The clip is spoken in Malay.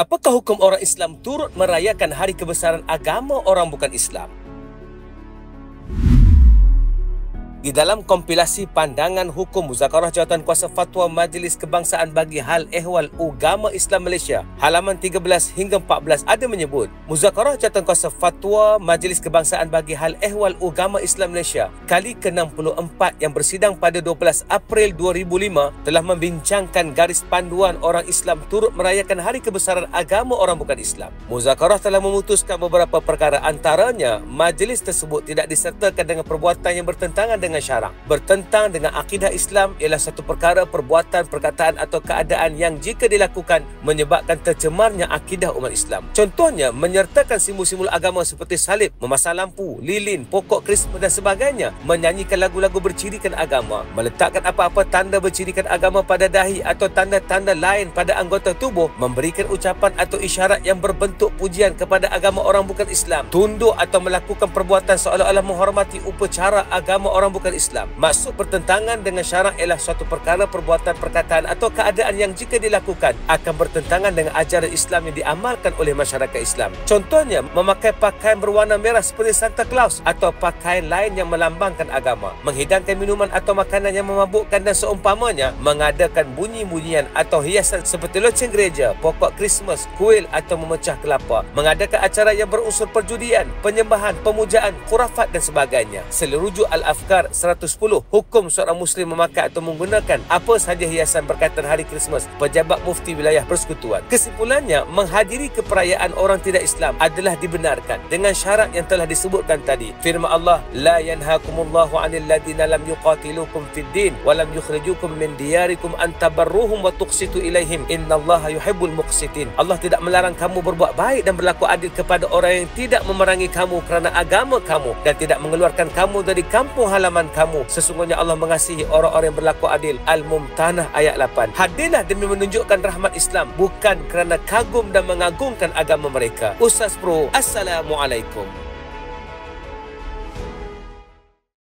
Apakah hukum orang Islam turut merayakan hari kebesaran agama orang bukan Islam? Di dalam kompilasi pandangan hukum Muzakarah Jawatan Kuasa Fatwa Majlis Kebangsaan bagi Hal Ehwal Ugama Islam Malaysia halaman 13 hingga 14 ada menyebut Muzakarah Jawatan Kuasa Fatwa Majlis Kebangsaan bagi Hal Ehwal Ugama Islam Malaysia kali ke-64 yang bersidang pada 12 April 2005 telah membincangkan garis panduan orang Islam turut merayakan Hari Kebesaran Agama Orang Bukan Islam. Muzakarah telah memutuskan beberapa perkara antaranya majlis tersebut tidak disertakan dengan perbuatan yang bertentangan dengan dengan syarak. Bertentang dengan akidah Islam ialah satu perkara perbuatan, perkataan atau keadaan yang jika dilakukan menyebabkan tercemarnya akidah umat Islam. Contohnya, menyertakan simbol-simbol agama seperti salib, memasang lampu, lilin, pokok krisma dan sebagainya, menyanyikan lagu-lagu bercirikan agama, meletakkan apa-apa tanda bercirikan agama pada dahi atau tanda-tanda lain pada anggota tubuh, memberikan ucapan atau isyarat yang berbentuk pujian kepada agama orang bukan Islam, tunduk atau melakukan perbuatan seolah-olah menghormati upacara agama orang bukan bukan Islam. Maksud pertentangan dengan syarak ialah suatu perkara perbuatan perkataan atau keadaan yang jika dilakukan akan bertentangan dengan ajaran Islam yang diamalkan oleh masyarakat Islam. Contohnya, memakai pakaian berwarna merah seperti Santa Claus atau pakaian lain yang melambangkan agama. Menghidangkan minuman atau makanan yang memabukkan dan seumpamanya mengadakan bunyi-bunyian atau hiasan seperti loceng gereja, pokok Christmas, kuil atau memecah kelapa. Mengadakan acara yang berunsur perjudian, penyembahan, pemujaan, kurafat dan sebagainya. Seluruh Al-Afkar 110 hukum seorang muslim memakai atau menggunakan apa sahaja hiasan berkaitan hari Christmas pejabat mufti wilayah persekutuan. Kesimpulannya menghadiri keperayaan orang tidak Islam adalah dibenarkan dengan syarat yang telah disebutkan tadi. Firman Allah la yanhaakumullahu 'anil ladina lam yuqatilukum fid din wa lam yukhrijukum min diyarikum an tabarruhum wa tuqsitu ilaihim. Innallaha yuhibbul muqsitin. Allah tidak melarang kamu berbuat baik dan berlaku adil kepada orang yang tidak memerangi kamu kerana agama kamu dan tidak mengeluarkan kamu dari kampung halaman halaman kamu. Sesungguhnya Allah mengasihi orang-orang yang berlaku adil. Al-Mumtanah ayat 8. Hadirlah demi menunjukkan rahmat Islam. Bukan kerana kagum dan mengagungkan agama mereka. Ustaz Pro, Assalamualaikum.